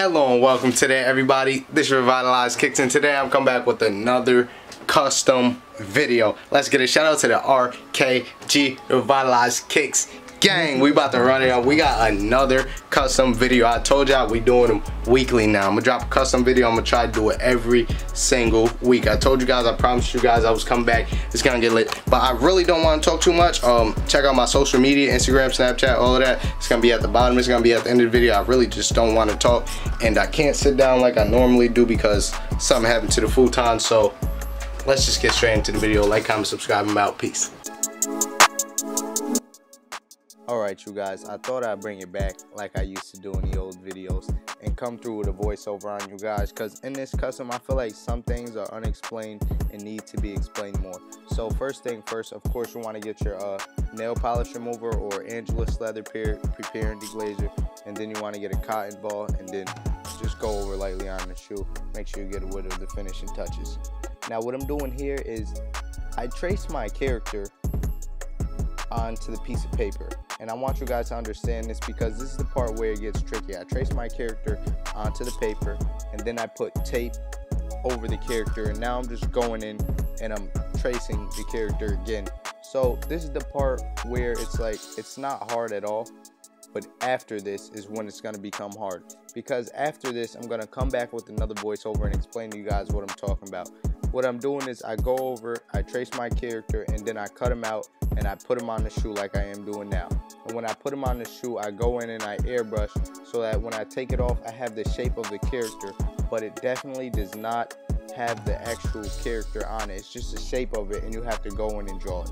Hello and welcome today everybody. This is Revitalized Kicks and today I'm coming back with another custom video. Let's get a shout out to the RKG Revitalized Kicks gang we about to run it up. We got another custom video. I told y'all we doing them weekly now. I'm gonna drop a custom video. I'm gonna try to do it every single week. I told you guys i promised you guys i was coming back. It's gonna get lit. But i really don't want to talk too much. Um check out my social media instagram snapchat all of that. It's gonna be at the bottom. It's gonna be at the end of the video. I really just don't want to talk. And i can't sit down like i normally do because something happened to the futon. So let's just get straight into the video. Like comment subscribe i'm out. Peace Alright you guys, I thought I'd bring it back like I used to do in the old videos and come through with a voiceover on you guys because in this custom I feel like some things are unexplained and need to be explained more. So first thing first, of course you want to get your uh, nail polish remover or Angelus leather prepare and deglazer and then you want to get a cotton ball and then just go over lightly on the shoe. Make sure you get rid of the finishing touches. Now what I'm doing here is I trace my character onto the piece of paper and I want you guys to understand this because this is the part where it gets tricky. I trace my character onto the paper and then I put tape over the character and now I'm just going in and I'm tracing the character again. So this is the part where it's like it's not hard at all but after this is when it's going to become hard because after this I'm going to come back with another voiceover and explain to you guys what I'm talking about what I'm doing is I go over, I trace my character, and then I cut him out and I put him on the shoe like I am doing now. And when I put him on the shoe, I go in and I airbrush so that when I take it off, I have the shape of the character, but it definitely does not have the actual character on it. It's just the shape of it, and you have to go in and draw it.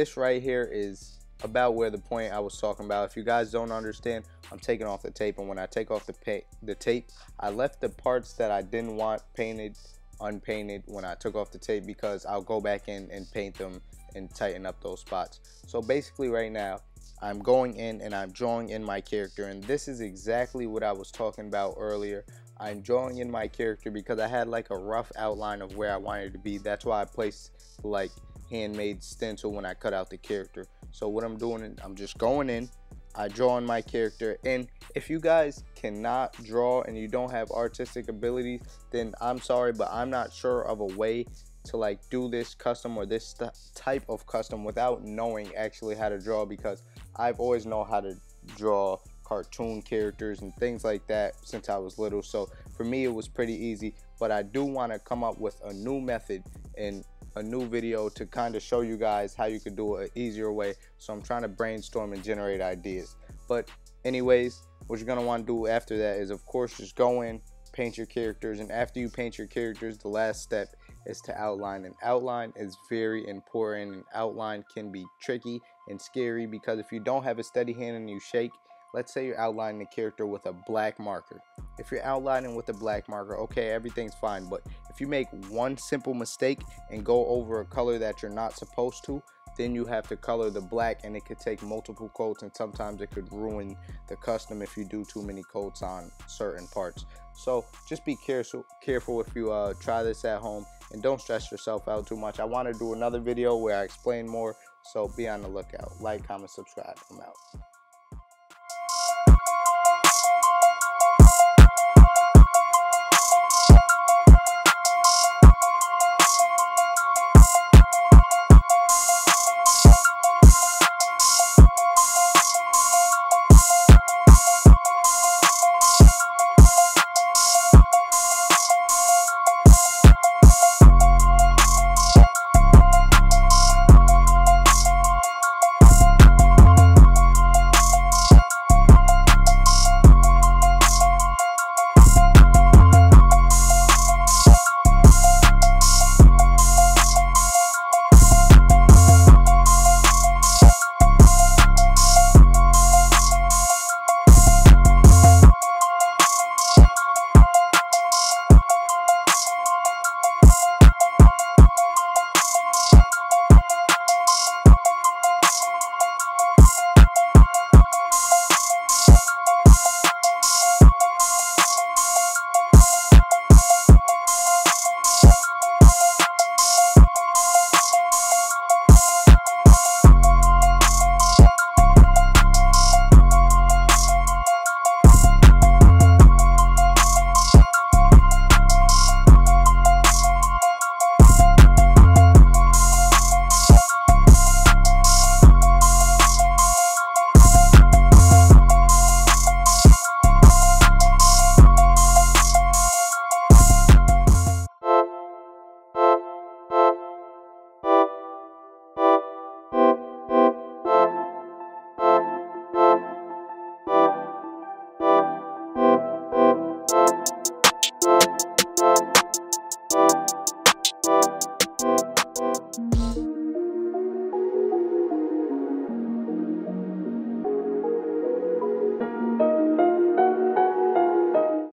This right here is about where the point I was talking about. If you guys don't understand I'm taking off the tape and when I take off the the tape I left the parts that I didn't want painted unpainted when I took off the tape because I'll go back in and paint them and tighten up those spots. So basically right now I'm going in and I'm drawing in my character and this is exactly what I was talking about earlier. I'm drawing in my character because I had like a rough outline of where I wanted to be. That's why I placed like handmade stencil when I cut out the character. So what I'm doing, I'm just going in, I draw on my character. And if you guys cannot draw and you don't have artistic abilities, then I'm sorry, but I'm not sure of a way to like do this custom or this type of custom without knowing actually how to draw because I've always known how to draw cartoon characters and things like that since I was little. So for me, it was pretty easy, but I do want to come up with a new method and a new video to kind of show you guys how you could do it an easier way. So I'm trying to brainstorm and generate ideas. But anyways, what you're gonna want to do after that is of course just go in, paint your characters, and after you paint your characters, the last step is to outline. And outline is very important. And outline can be tricky and scary because if you don't have a steady hand and you shake, let's say you're outlining the character with a black marker if you're outlining with a black marker, okay, everything's fine. But if you make one simple mistake and go over a color that you're not supposed to, then you have to color the black and it could take multiple coats and sometimes it could ruin the custom if you do too many coats on certain parts. So just be careful, careful if you uh, try this at home and don't stress yourself out too much. I want to do another video where I explain more, so be on the lookout. Like, comment, subscribe. I'm out.